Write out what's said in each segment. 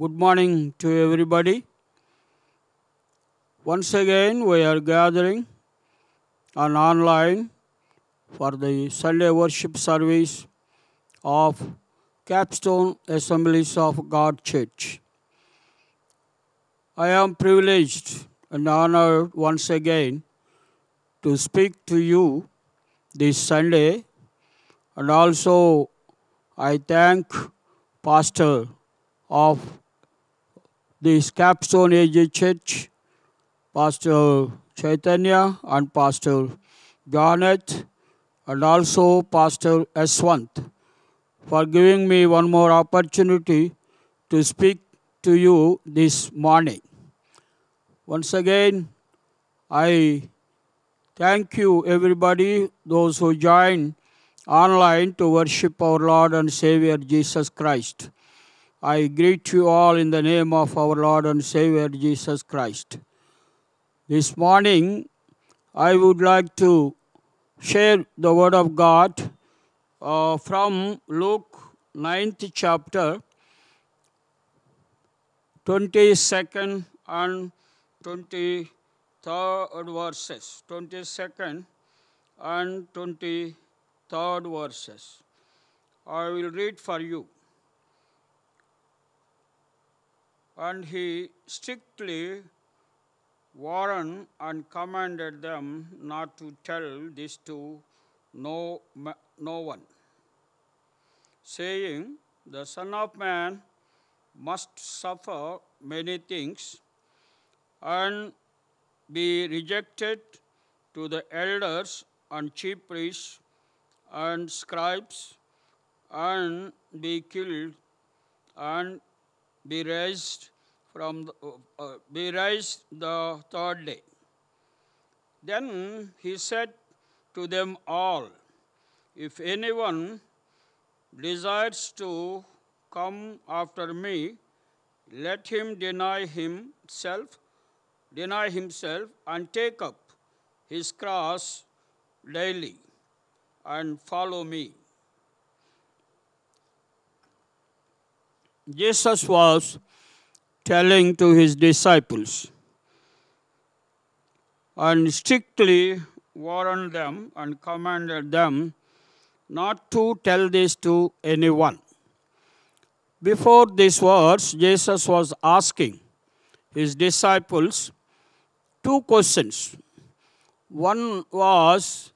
Good morning to everybody. Once again, we are gathering on online for the Sunday worship service of Capstone Assemblies of God Church. I am privileged and honored once again to speak to you this Sunday, and also I thank Pastor of this Capstone AG Church, Pastor Chaitanya and Pastor Garnet, and also Pastor Aswant for giving me one more opportunity to speak to you this morning. Once again, I thank you, everybody, those who join online to worship our Lord and Savior Jesus Christ. I greet you all in the name of our Lord and Savior Jesus Christ. This morning, I would like to share the Word of God uh, from Luke 9th chapter, 22nd and 23rd verses. 22nd and 23rd verses. I will read for you. And he strictly warned and commanded them not to tell this to no, no one, saying, The Son of Man must suffer many things and be rejected to the elders and chief priests and scribes and be killed and be raised from the, uh, uh, be raised the third day. Then he said to them all, If anyone desires to come after me, let him deny himself, deny himself, and take up his cross daily and follow me. Jesus was telling to his disciples and strictly warned them and commanded them not to tell this to anyone. Before these words, Jesus was asking his disciples two questions. One was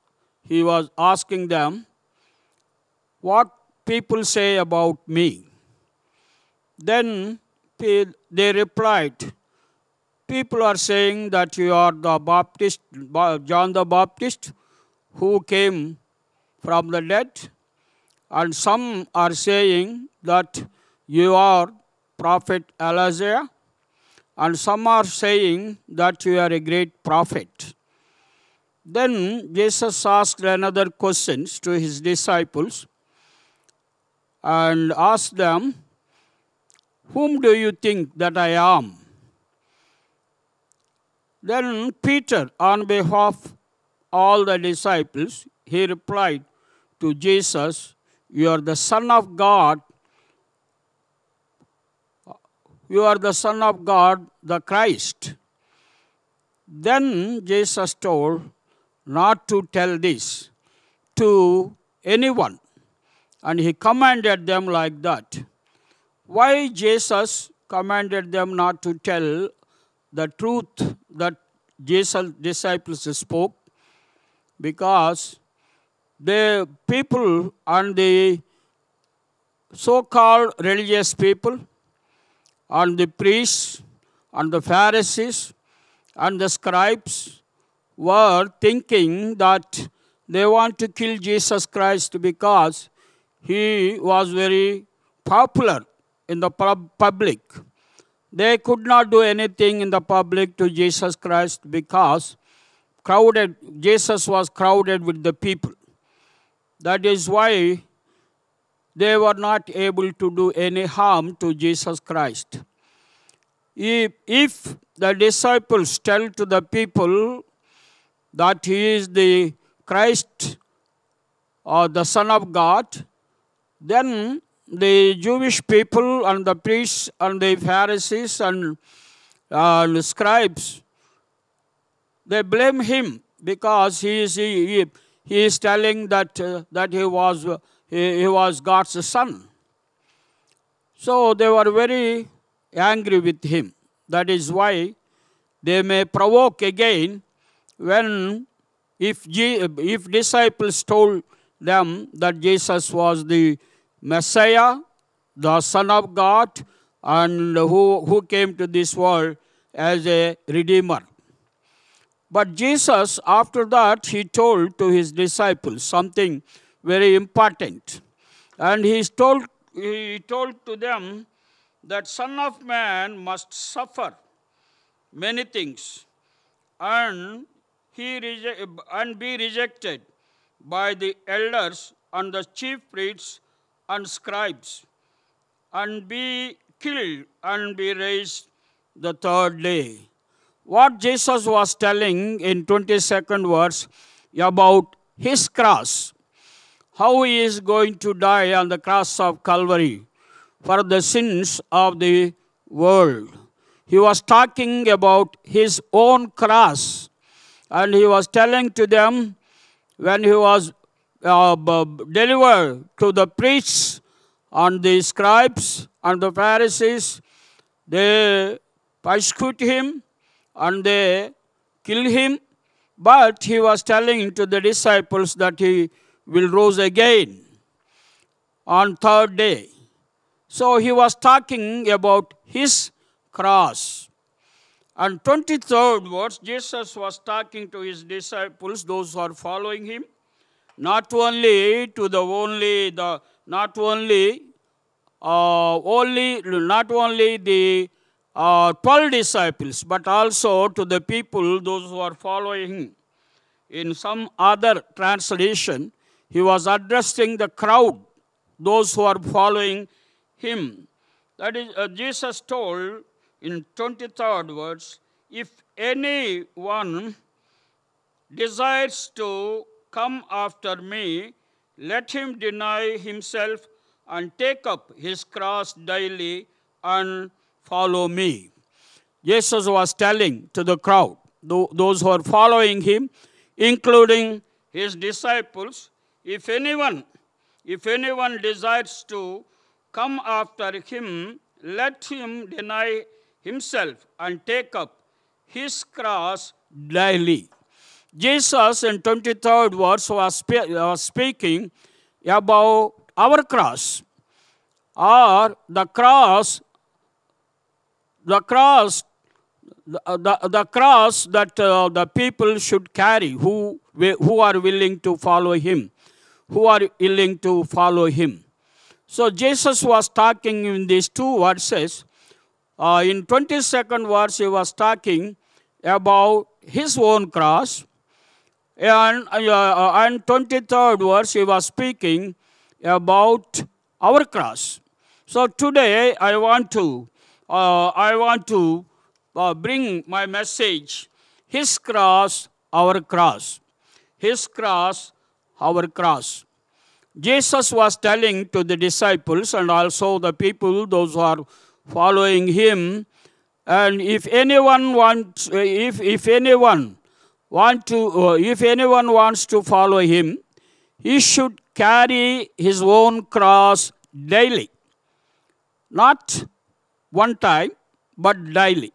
he was asking them, What people say about me? Then they replied, People are saying that you are the Baptist, John the Baptist, who came from the dead, and some are saying that you are Prophet Elijah, and some are saying that you are a great prophet. Then Jesus asked another questions to his disciples and asked them, whom do you think that I am? Then Peter, on behalf of all the disciples, he replied to Jesus, You are the Son of God. You are the Son of God, the Christ. Then Jesus told not to tell this to anyone, and he commanded them like that why Jesus commanded them not to tell the truth that Jesus' disciples spoke? Because the people and the so called religious people and the priests and the Pharisees and the scribes were thinking that they want to kill Jesus Christ because he was very popular in the public. They could not do anything in the public to Jesus Christ because crowded Jesus was crowded with the people. That is why they were not able to do any harm to Jesus Christ. If, if the disciples tell to the people that he is the Christ or the Son of God, then the Jewish people and the priests and the Pharisees and uh, the scribes, they blame him because he is, he, he is telling that, uh, that he, was, uh, he, he was God's son. So they were very angry with him. That is why they may provoke again when if, if disciples told them that Jesus was the Messiah, the Son of God, and who, who came to this world as a Redeemer. But Jesus, after that, he told to his disciples something very important. And he told, he told to them that Son of Man must suffer many things and, he and be rejected by the elders and the chief priests and scribes, and be killed and be raised the third day. What Jesus was telling in 22nd verse about his cross, how he is going to die on the cross of Calvary for the sins of the world. He was talking about his own cross, and he was telling to them when he was uh, delivered to the priests and the scribes and the Pharisees, they persecute him and they kill him. But he was telling to the disciples that he will rise again on third day. So he was talking about his cross. And 23rd verse, Jesus was talking to his disciples, those who are following him, not only to the only the not only uh, only not only the uh, 12 disciples, but also to the people, those who are following him. In some other translation, he was addressing the crowd, those who are following him. That is, uh, Jesus told in 23rd verse, if anyone desires to come after me, let him deny himself and take up his cross daily and follow me. Jesus was telling to the crowd, those who are following him, including his disciples, if anyone, if anyone desires to come after him, let him deny himself and take up his cross daily. Jesus in 23rd verse was, was speaking about our cross. Or the cross the cross the, the, the cross that uh, the people should carry who, who are willing to follow him who are willing to follow him. So jesus was talking in these two verses. Uh, in 22nd verse he was talking about his own cross and, uh, and 23rd verse he was speaking about our cross so today I want to, uh, I want to uh, bring my message, His cross, our cross. His cross, our cross. Jesus was telling to the disciples and also the people, those who are following him, and if anyone wants, if, if anyone want to, uh, if anyone wants to follow him, he should carry his own cross daily. Not one time, but daily.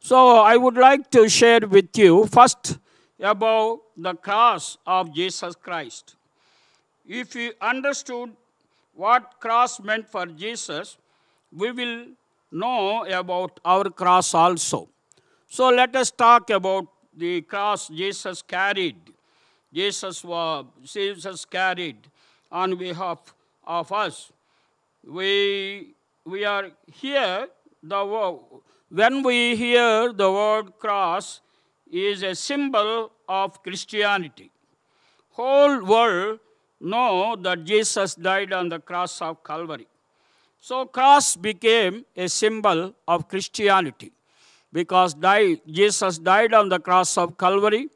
So I would like to share with you first about the cross of Jesus Christ. If we understood what cross meant for Jesus, we will know about our cross also. So let us talk about the cross Jesus carried. Jesus was Jesus carried on behalf of us we, we are here, the, when we hear the word cross is a symbol of Christianity. Whole world know that Jesus died on the cross of Calvary. So cross became a symbol of Christianity because died, Jesus died on the cross of Calvary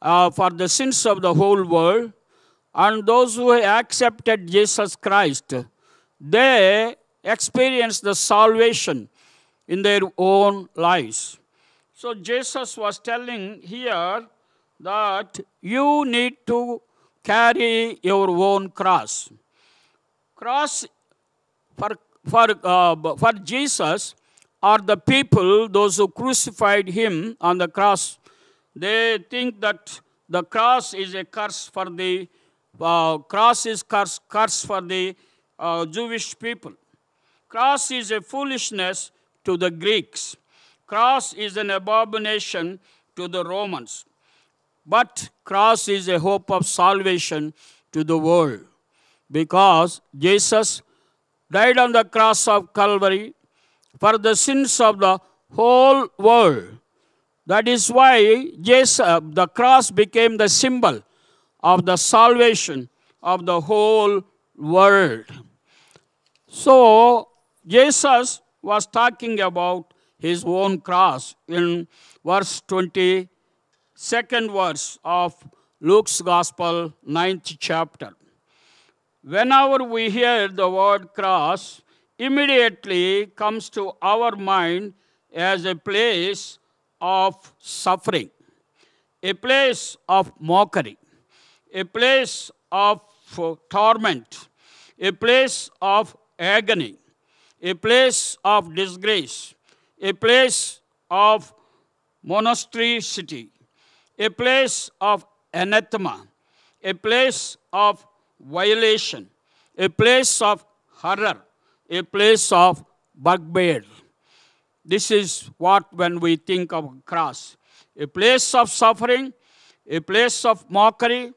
uh, for the sins of the whole world. And those who accepted Jesus Christ they experienced the salvation in their own lives. So Jesus was telling here that you need to carry your own cross. Cross for, for, uh, for Jesus are the people, those who crucified him on the cross. They think that the cross is a curse for the uh, cross is curse, curse for the uh, Jewish people. Cross is a foolishness to the Greeks. Cross is an abomination to the Romans. But cross is a hope of salvation to the world because Jesus died on the cross of Calvary for the sins of the whole world. That is why Jesus, uh, the cross became the symbol of the salvation of the whole world. So, Jesus was talking about his own cross in verse 20, second verse of Luke's Gospel, ninth chapter. Whenever we hear the word cross, immediately comes to our mind as a place of suffering, a place of mockery, a place of torment, a place of agony, a place of disgrace, a place of monstrosity, a place of anathema, a place of violation, a place of horror, a place of bugbear. This is what when we think of cross. A place of suffering, a place of mockery,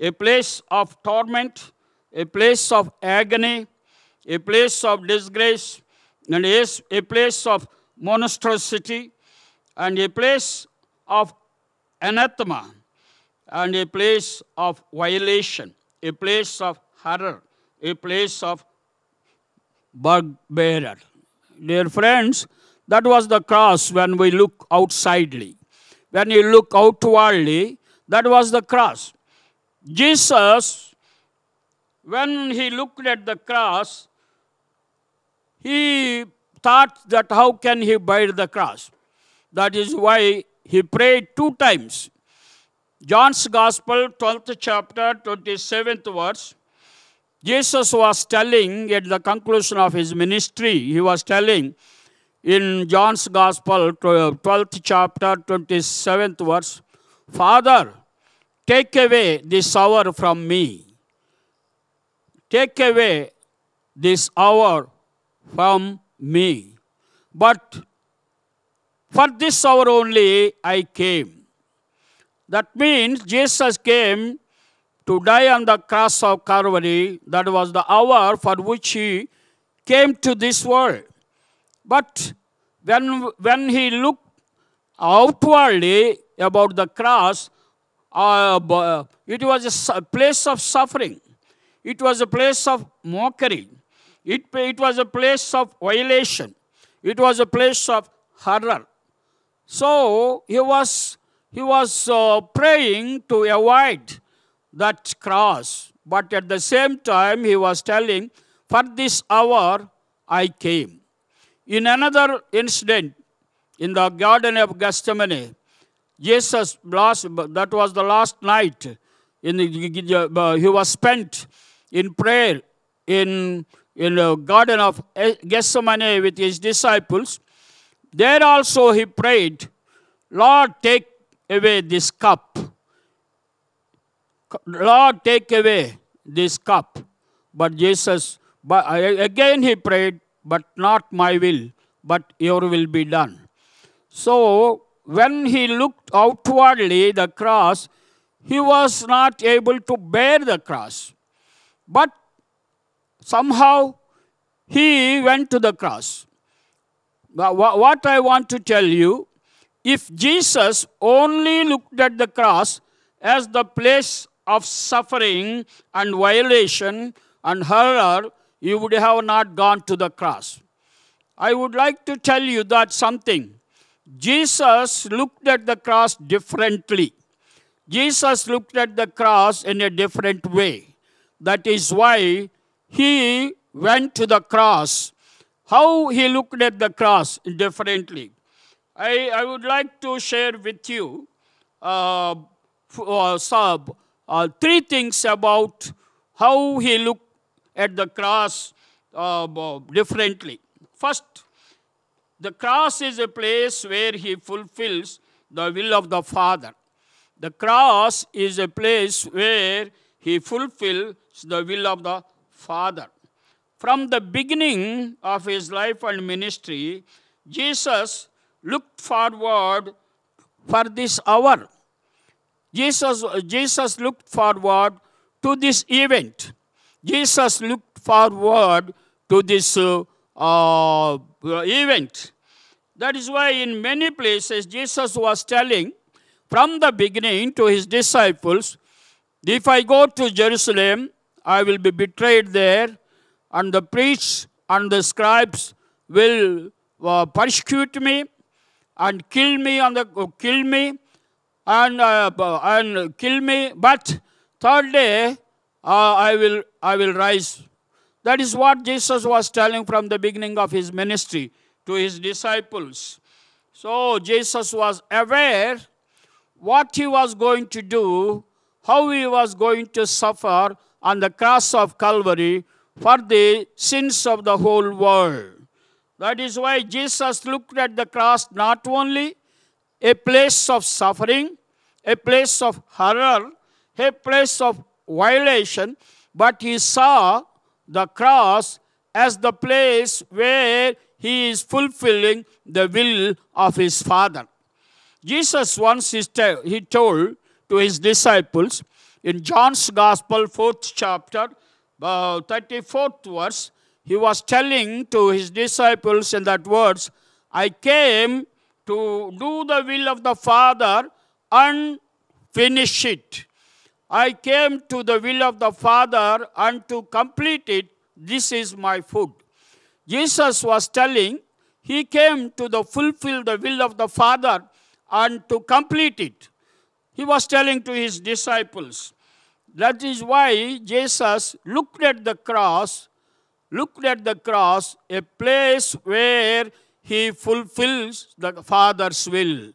a place of torment, a place of agony, a place of disgrace, and a place of monstrosity, and a place of anathema, and a place of violation, a place of horror, a place of bugbearer. Dear friends, that was the cross when we look outsidely. When you look outwardly, that was the cross. Jesus, when he looked at the cross, he thought that how can he bear the cross? That is why he prayed two times. John's Gospel, 12th chapter, 27th verse. Jesus was telling at the conclusion of his ministry, he was telling in John's Gospel, 12th chapter, 27th verse, Father, take away this hour from me. Take away this hour from me. But for this hour only I came. That means Jesus came to die on the cross of Calvary. That was the hour for which he came to this world. But when, when he looked outwardly about the cross, uh, it was a place of suffering. It was a place of mockery. It, it was a place of violation. It was a place of horror. So he was, he was uh, praying to avoid that cross. But at the same time, he was telling, For this hour I came. In another incident, in the Garden of Gethsemane, Jesus, last, that was the last night, in the, uh, he was spent in prayer in, in the Garden of Gethsemane with his disciples. There also he prayed, Lord, take away this cup. Lord, take away this cup. But Jesus, again he prayed, but not my will, but your will be done. So when he looked outwardly the cross, he was not able to bear the cross. But somehow he went to the cross. What I want to tell you, if Jesus only looked at the cross as the place of suffering and violation and horror, you would have not gone to the cross. I would like to tell you that something. Jesus looked at the cross differently. Jesus looked at the cross in a different way. That is why he went to the cross, how he looked at the cross differently. I, I would like to share with you uh, uh, uh, three things about how he looked at the cross uh, differently. First, the cross is a place where he fulfills the will of the Father. The cross is a place where he fulfills the will of the Father. From the beginning of his life and ministry, Jesus looked forward for this hour. Jesus, Jesus looked forward to this event. Jesus looked forward to this uh, uh, event. That is why in many places Jesus was telling from the beginning to his disciples, if I go to Jerusalem, I will be betrayed there, and the priests and the scribes will uh, persecute me and kill me on the uh, kill me and uh, and kill me. But third day uh, I will I will rise. That is what Jesus was telling from the beginning of his ministry to his disciples. So Jesus was aware what he was going to do, how he was going to suffer on the cross of Calvary for the sins of the whole world. That is why Jesus looked at the cross not only a place of suffering, a place of horror, a place of violation, but he saw the cross as the place where he is fulfilling the will of his Father. Jesus once he told to his disciples in John's Gospel, 4th chapter, uh, 34th verse, he was telling to his disciples in that words, I came to do the will of the Father and finish it. I came to the will of the Father and to complete it. This is my food. Jesus was telling he came to the fulfill the will of the Father and to complete it. He was telling to his disciples. That is why Jesus looked at the cross, looked at the cross, a place where he fulfills the Father's will.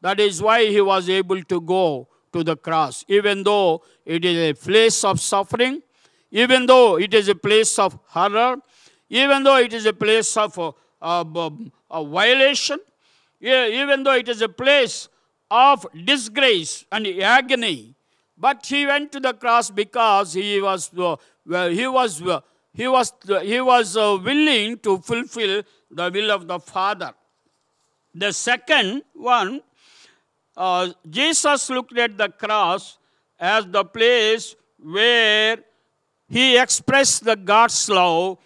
That is why he was able to go to the cross, even though it is a place of suffering, even though it is a place of horror, even though it is a place of uh, uh, uh, violation, even though it is a place of disgrace and agony. But he went to the cross because he was, uh, he was, uh, he was, uh, he was willing to fulfill the will of the Father. The second one uh, Jesus looked at the cross as the place where he expressed the God's love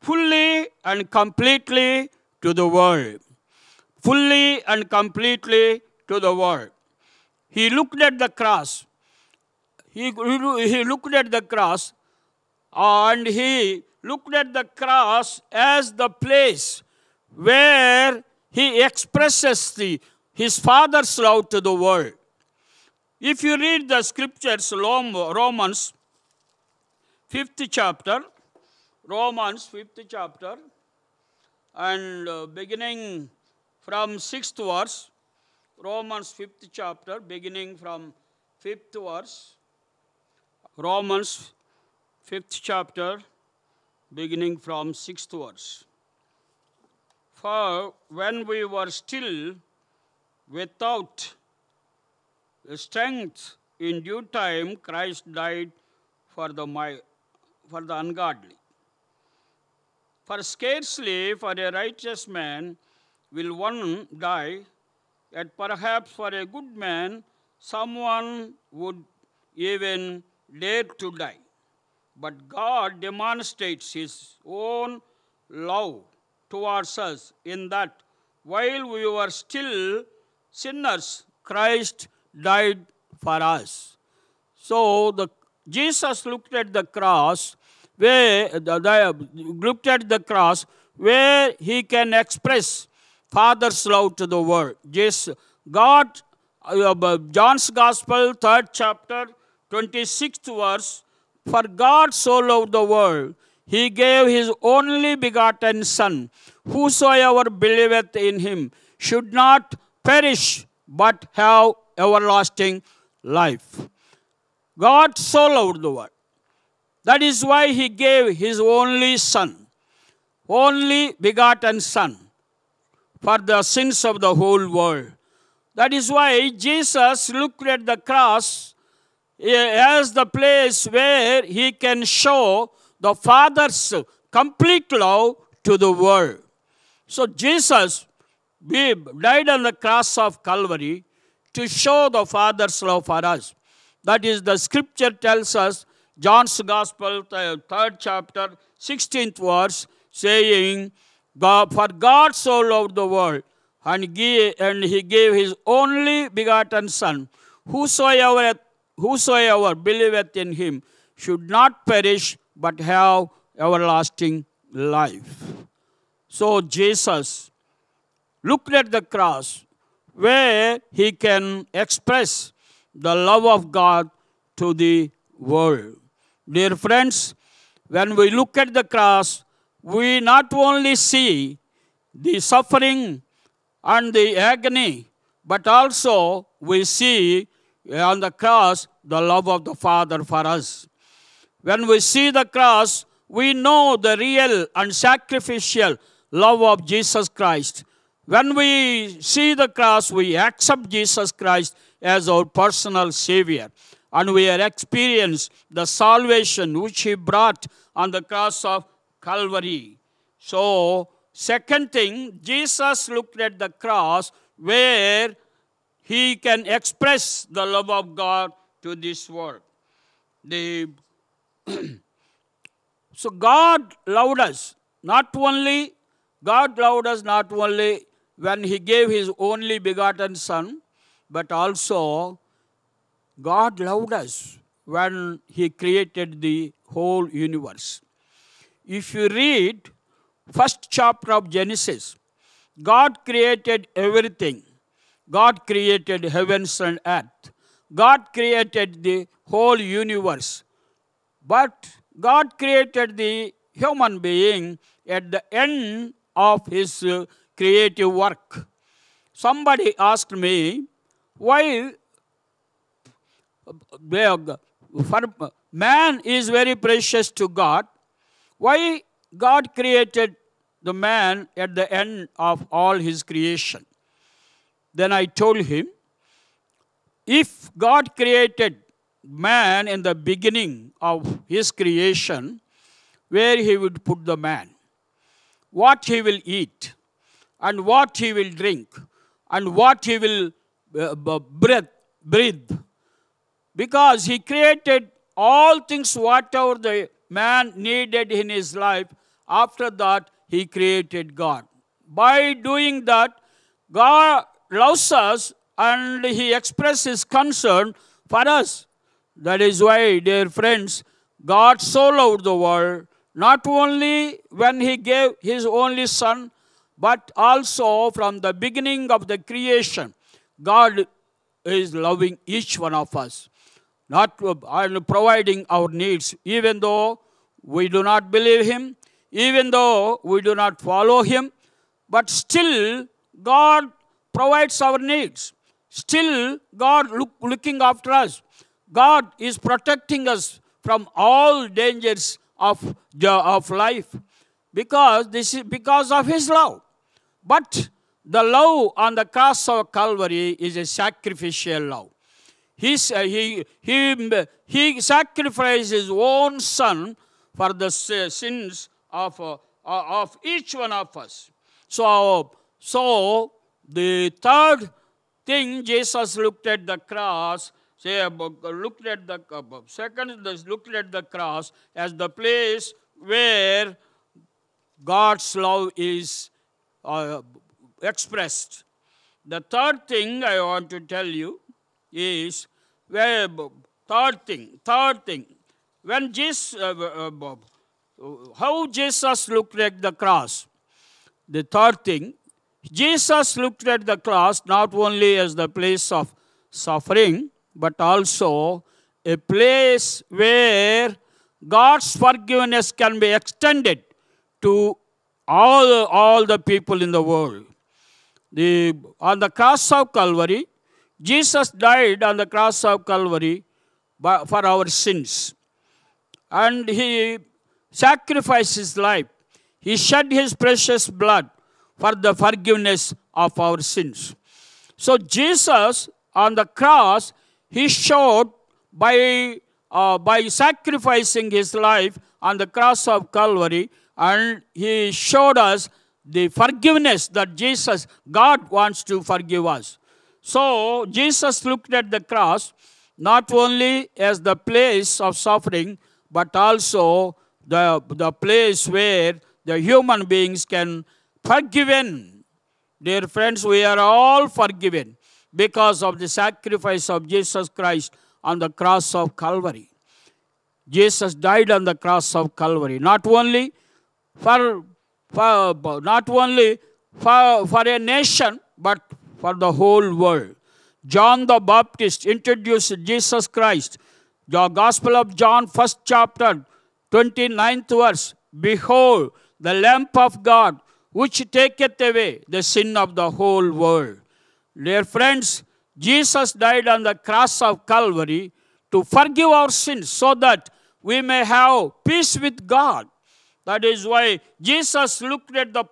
fully and completely to the world. Fully and completely to the world. He looked at the cross. He, he looked at the cross and he looked at the cross as the place where he expresses the his father's love to the world. If you read the scriptures, Romans 5th chapter, Romans 5th chapter, and uh, beginning from 6th verse, Romans 5th chapter, beginning from 5th verse, Romans 5th chapter, beginning from 6th verse. For when we were still without strength, in due time Christ died for the, my, for the ungodly. For scarcely for a righteous man will one die, yet perhaps for a good man someone would even dare to die. But God demonstrates his own love towards us in that while we were still sinners, Christ died for us. So the Jesus looked at the cross where the, the, looked at the cross where he can express Father's love to the world. Jesus, God, uh, John's Gospel, third chapter, 26th verse. For God so loved the world, he gave his only begotten Son. Whosoever believeth in him should not perish, but have everlasting life. God so loved the world. That is why he gave his only Son, only begotten Son, for the sins of the whole world. That is why Jesus looked at the cross as the place where he can show the Father's complete love to the world. So Jesus died on the cross of Calvary to show the Father's love for us. That is, the scripture tells us, John's Gospel, third chapter, 16th verse, saying, God, For God so loved the world, and, and he gave his only begotten Son, whosoever, whosoever believeth in him should not perish, but have everlasting life. So Jesus looked at the cross where he can express the love of God to the world. Dear friends, when we look at the cross, we not only see the suffering and the agony, but also we see on the cross the love of the Father for us. When we see the cross, we know the real and sacrificial love of Jesus Christ. When we see the cross, we accept Jesus Christ as our personal Savior. And we experience the salvation which He brought on the cross of Calvary. So, second thing, Jesus looked at the cross where He can express the love of God to this world. The so God loved us not only God loved us not only when He gave His only begotten Son, but also God loved us when He created the whole universe. If you read first chapter of Genesis, God created everything. God created heavens and earth. God created the whole universe. But God created the human being at the end of his uh, creative work. Somebody asked me, why man is very precious to God, why God created the man at the end of all his creation? Then I told him, if God created man in the beginning of his creation, where he would put the man, what he will eat, and what he will drink, and what he will uh, breathe, breathe. Because he created all things, whatever the man needed in his life, after that, he created God. By doing that, God loves us and he expresses concern for us. That is why, dear friends, God so loved the world, not only when he gave his only son, but also from the beginning of the creation. God is loving each one of us, not and providing our needs, even though we do not believe him, even though we do not follow him, but still God provides our needs. Still, God look, looking after us. God is protecting us from all dangers of, the, of life because this is because of his love. But the love on the cross of Calvary is a sacrificial love. He's, uh, he, he, he sacrificed his own son for the sins of, uh, of each one of us. So, so the third thing, Jesus looked at the cross, say, looked at the second, looked at the cross as the place where God's love is uh, expressed. The third thing I want to tell you is where third thing, third thing. When Jesus, uh, uh, how Jesus looked at the cross. The third thing, Jesus looked at the cross not only as the place of suffering, but also a place where God's forgiveness can be extended to all, all the people in the world. The, on the cross of Calvary, Jesus died on the cross of Calvary for our sins. And he sacrificed his life. He shed his precious blood for the forgiveness of our sins. So Jesus on the cross, he showed by, uh, by sacrificing his life on the cross of Calvary, and he showed us the forgiveness that Jesus, God wants to forgive us. So Jesus looked at the cross not only as the place of suffering, but also the, the place where the human beings can forgiven. Dear friends, we are all forgiven because of the sacrifice of Jesus Christ on the cross of Calvary. Jesus died on the cross of Calvary, not only for, for not only for, for a nation, but for the whole world. John the Baptist introduced Jesus Christ. The Gospel of John, first chapter, 29th verse. Behold, the Lamb of God, which taketh away the sin of the whole world. Dear friends, Jesus died on the cross of Calvary to forgive our sins so that we may have peace with God. That is why Jesus looked at the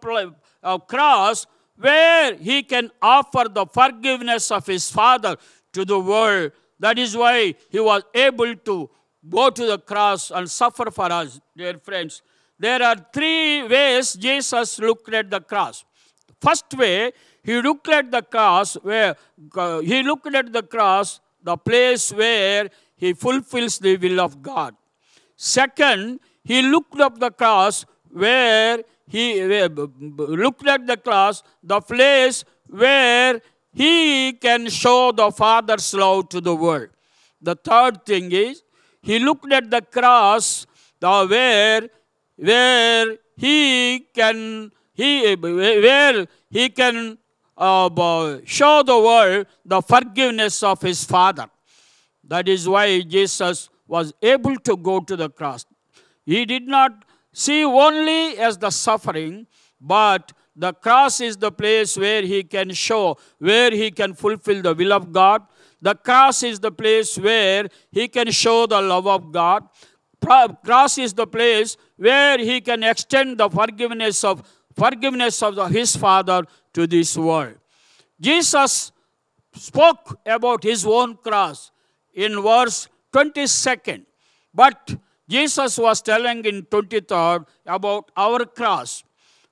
uh, cross where he can offer the forgiveness of his Father to the world. That is why he was able to go to the cross and suffer for us, dear friends. There are three ways Jesus looked at the cross. First way, he looked at the cross where uh, he looked at the cross, the place where he fulfills the will of God. Second, he looked up the cross where he b- looked at the cross, the place where he can show the Father's love to the world. The third thing is he looked at the cross, the where where he can he where he can uh, show the world the forgiveness of his Father. That is why Jesus was able to go to the cross. He did not see only as the suffering, but the cross is the place where he can show, where he can fulfill the will of God. The cross is the place where he can show the love of God. Cross is the place where he can extend the forgiveness of forgiveness of the- his Father to this world. Jesus spoke about his own cross in verse 22nd. But Jesus was telling in 23rd about our cross.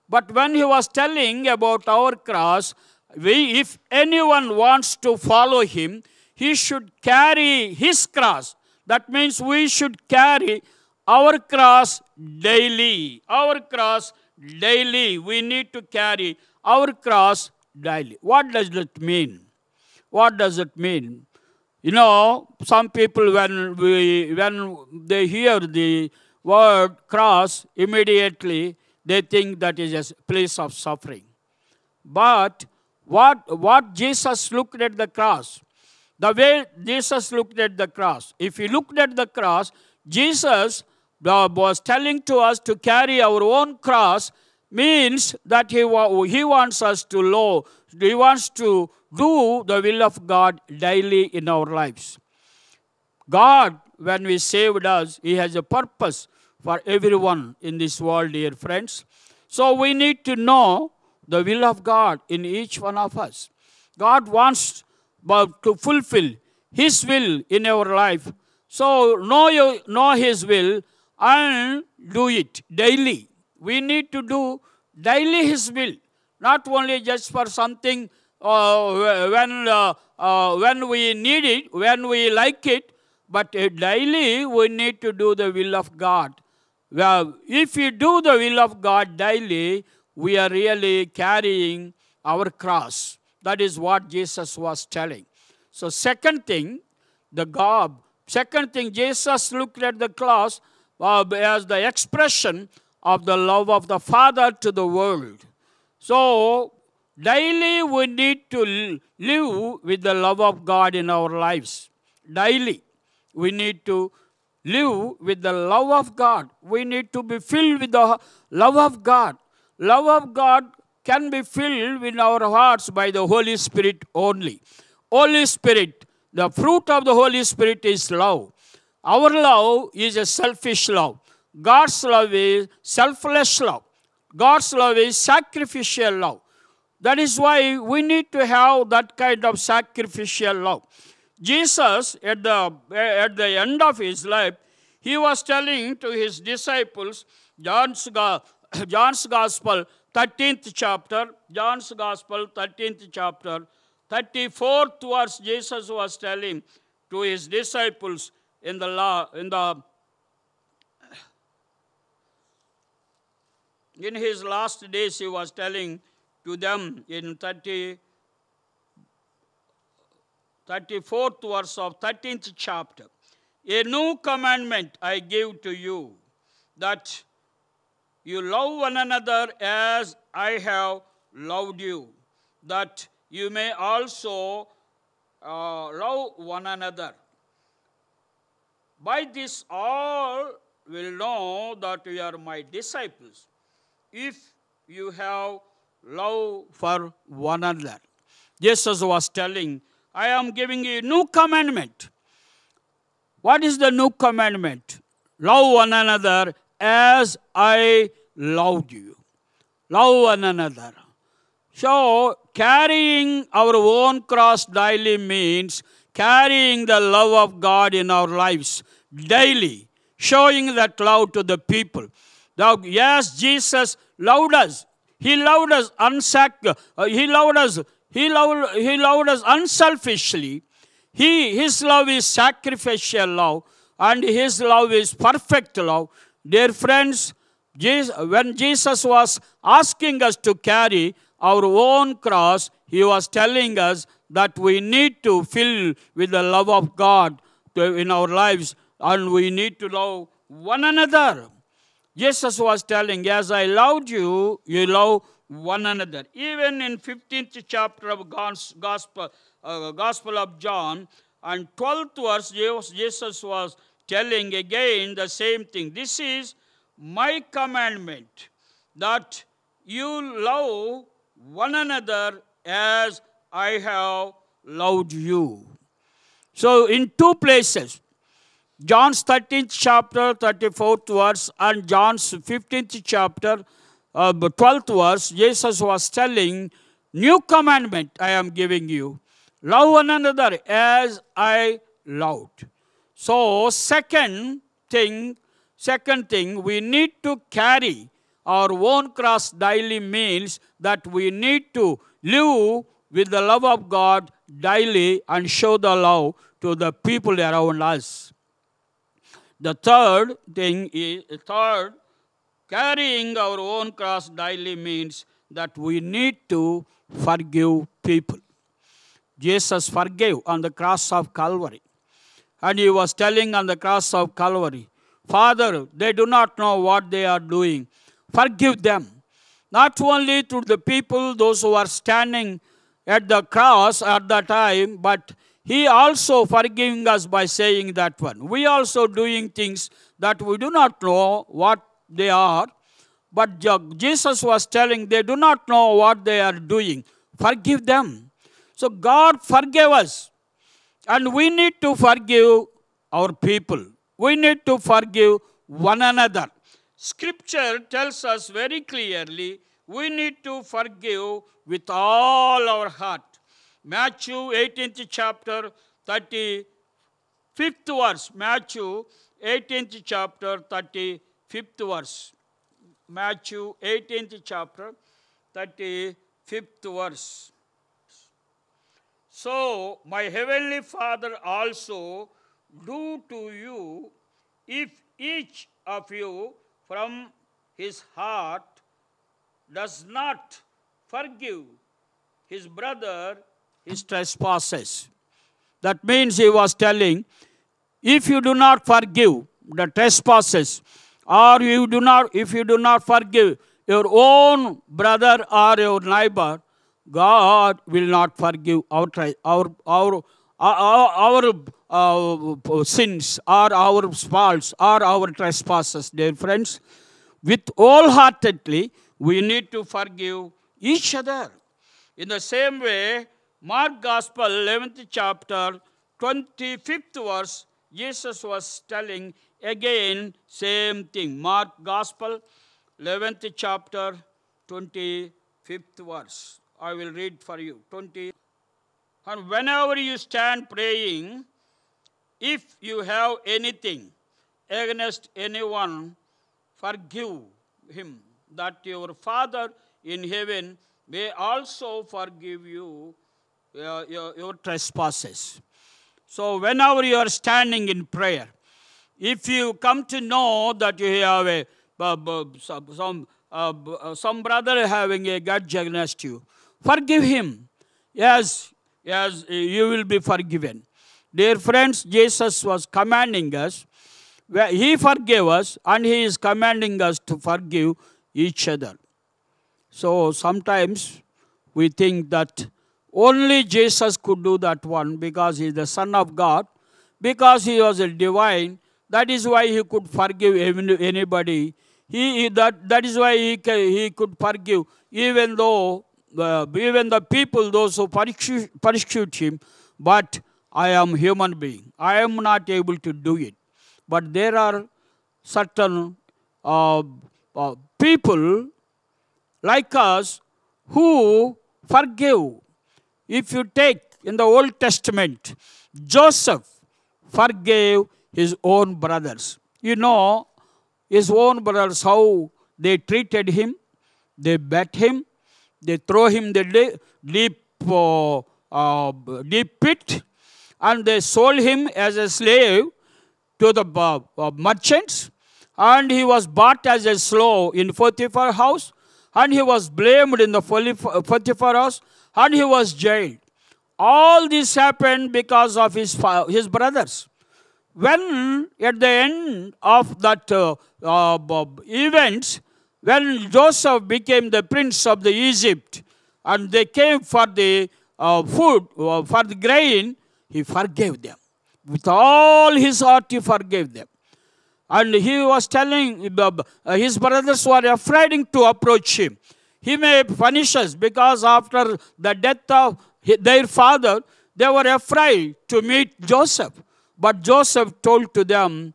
But when he was telling about our cross, we, if anyone wants to follow him, he should carry his cross. That means we should carry our cross daily. Our cross daily. We need to carry our cross daily. What does that mean? What does it mean? You know, some people when we when they hear the word cross, immediately they think that is a place of suffering. But what what Jesus looked at the cross, the way Jesus looked at the cross. If he looked at the cross, Jesus uh, was telling to us to carry our own cross means that he, he wants us to know, he wants to do the will of God daily in our lives. God, when we saved us, He has a purpose for everyone in this world, dear friends. So we need to know the will of God in each one of us. God wants but to fulfill His will in our life. So know, your, know His will and do it daily. We need to do daily His will, not only just for something uh, when, uh, uh, when we need it, when we like it, but uh, daily we need to do the will of God. Well, if we do the will of God daily, we are really carrying our cross. That is what Jesus was telling. So, second thing, the God. Second thing, Jesus looked at the cross uh, as the expression of the love of the Father to the world. So, daily we need to live with the love of God in our lives. Daily we need to live with the love of God. We need to be filled with the love of God. Love of God can be filled in our hearts by the Holy Spirit only. Holy Spirit, the fruit of the Holy Spirit is love. Our love is a selfish love. God's love is selfless love. God's love is sacrificial love. That is why we need to have that kind of sacrificial love. Jesus, at the, at the end of his life, he was telling to his disciples, John's, John's Gospel, 13th chapter, John's Gospel, 13th chapter, 34th verse, Jesus was telling to his disciples in the law, in the in his last days, he was telling to them in 30, 34th verse of 13th chapter. A new commandment I give to you, that you love one another as I have loved you, that you may also uh, love one another. By this all will know that you are my disciples, if you have love for one another. Jesus was telling, I am giving you a new commandment. What is the new commandment? Love one another as I loved you. Love one another. So, carrying our own cross daily means carrying the love of God in our lives daily, showing that love to the people. Now, yes, Jesus loved us. He loved us unsac- uh, he loved us he loved, he loved us unselfishly. He, his love is sacrificial love, and his love is perfect love. Dear friends, when Jesus was asking us to carry our own cross, he was telling us that we need to fill with the love of God in our lives, and we need to love one another. Jesus was telling, As I loved you, you love one another. Even in 15th chapter of God's Gospel, uh, Gospel of John and 12th verse, Jesus was telling again the same thing. This is my commandment that you love one another as I have loved you. So, in two places, John's 13th chapter, 34th verse, and John's 15th chapter, uh, 12th verse, Jesus was telling, New commandment I am giving you. Love one another as I loved. So, second thing, second thing, we need to carry our own cross daily means that we need to live with the love of God daily and show the love to the people around us. The third thing is, third, carrying our own cross daily means that we need to forgive people. Jesus forgave on the cross of Calvary. And he was telling on the cross of Calvary, Father, they do not know what they are doing. Forgive them. Not only to the people, those who are standing at the cross at that time, but he also forgiving us by saying that one. We also doing things that we do not know what they are. But Jesus was telling they do not know what they are doing. Forgive them. So God forgave us. And we need to forgive our people. We need to forgive one another. Scripture tells us very clearly we need to forgive with all our heart. Matthew 18th chapter 35th verse. Matthew 18th chapter 35th verse. Matthew 18th chapter 35th verse. So my heavenly Father also do to you if each of you from his heart does not forgive his brother his trespasses. That means he was telling, if you do not forgive the trespasses, or you do not, if you do not forgive your own brother or your neighbor, God will not forgive our, our, our, our, uh, sins or our faults or our trespasses, dear friends, with wholeheartedly, we need to forgive each other. In the same way, Mark Gospel, 11th chapter, 25th verse, Jesus was telling again same thing. Mark Gospel, 11th chapter, 25th verse. I will read for you. 20. And whenever you stand praying, if you have anything against anyone, forgive him, that your Father in heaven may also forgive you uh, your, your trespasses. So, whenever you are standing in prayer, if you come to know that you have a uh, some uh, some brother having a grudge against you, forgive him. Yes, yes, you will be forgiven. Dear friends, Jesus was commanding us. He forgave us, and He is commanding us to forgive each other. So sometimes we think that only Jesus could do that one because he is the Son of God, because he was a divine. That is why he could forgive anybody. He, that, that is why he, he could forgive even though uh, even the people, those who persecute, him. But I am human being. I am not able to do it. But there are certain uh, uh, people like us who forgive. If you take in the Old Testament, Joseph forgave his own brothers. You know, his own brothers, how they treated him, they beat him, they throw him the deep, uh, uh, deep pit, and they sold him as a slave to the uh, uh merchants, and he was bought as a slave in Potiphar house, and he was blamed in the Potiphar house, and he was jailed. All this happened because of his, his brothers. When at the end of that uh, uh, events, when Joseph became the prince of the Egypt, and they came for the uh, food, uh, for the grain, he forgave them. With all his heart, he forgave them. And he was telling uh, his brothers were afraid to approach him. He may punish us because after the death of their father, they were afraid to meet Joseph. But Joseph told to them,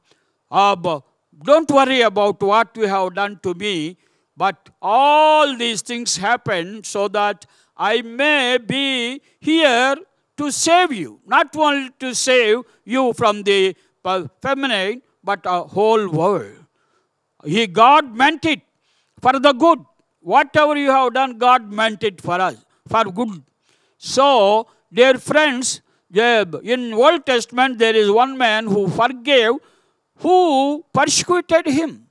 Don't worry about what you have done to me, but all these things happen so that I may be here to save you. Not only to save you from the feminine, but a whole world. He, God meant it for the good. Whatever you have done, God meant it for us, for good. So, dear friends, in Old Testament there is one man who forgave who persecuted him.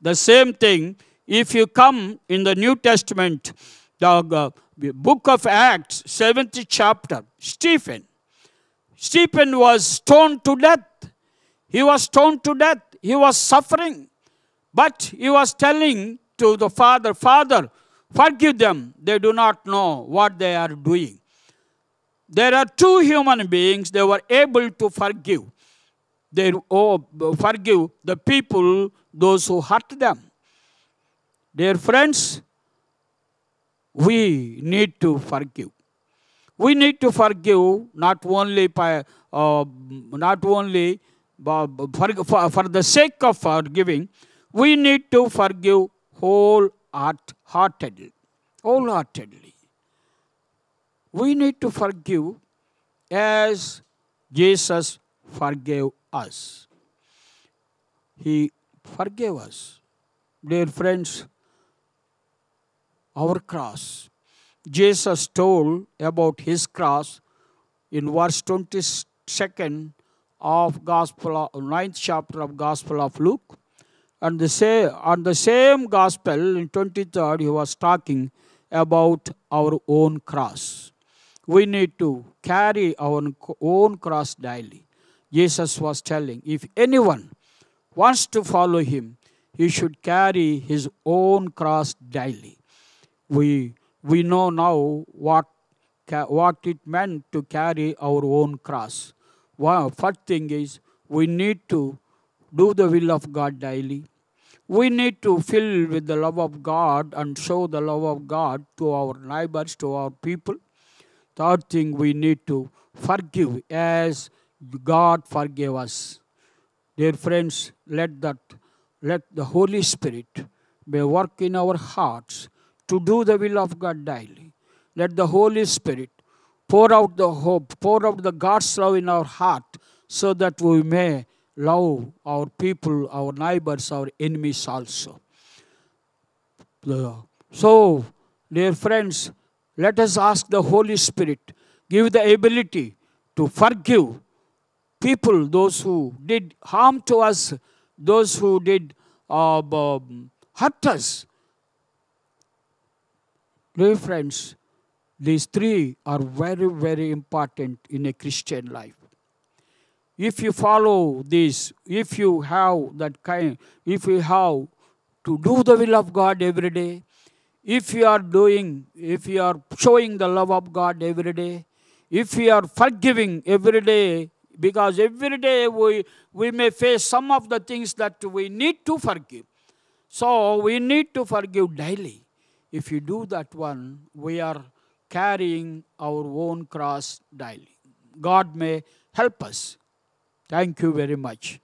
The same thing, if you come in the New Testament, the uh, book of Acts, 7th chapter, Stephen. Stephen was stoned to death. He was stoned to death. He was suffering. But he was telling to the Father, Father, forgive them. They do not know what they are doing. There are two human beings, they were able to forgive. They oh, forgive the people, those who hurt them. Dear friends, we need to forgive. We need to forgive not only by, uh, not only for, for, the sake of forgiving, we need to forgive wholeheartedly. Wholeheartedly. We need to forgive as Jesus forgave us. He forgave us. Dear friends, our cross. Jesus told about his cross in verse 22nd of Gospel, ninth chapter of Gospel of Luke. And the say, on the same Gospel, in 23rd, he was talking about our own cross. We need to carry our own cross daily. Jesus was telling, if anyone wants to follow him, he should carry his own cross daily. We, we know now what what it meant to carry our own cross. One first thing is we need to do the will of God daily. We need to fill with the love of God and show the love of God to our neighbors, to our people. Third thing, we need to forgive as God forgave us. Dear friends, let that let the Holy Spirit may work in our hearts to do the will of God daily. Let the Holy Spirit pour out the hope, pour out the God's love in our heart so that we may love our people, our neighbors, our enemies also. So, dear friends, let us ask the Holy Spirit, give the ability to forgive people, those who did harm to us, those who did uh, um, hurt us. Dear friends, these three are very, very important in a Christian life. If you follow this, if you have that kind, if you have to do the will of God every day, if you are doing, if you are showing the love of God every day, if you are forgiving every day, because every day we, we may face some of the things that we need to forgive. So we need to forgive daily. If you do that one, we are carrying our own cross daily. God may help us. Thank you very much.